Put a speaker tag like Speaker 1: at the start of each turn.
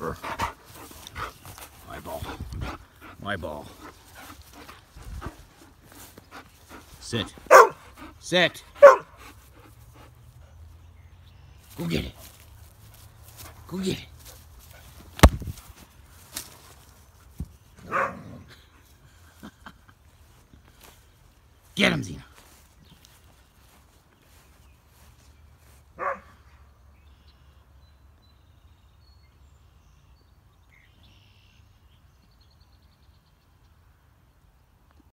Speaker 1: Or My ball. My ball. Sit. Sit. Go get it. Go get it. Get him, Zena.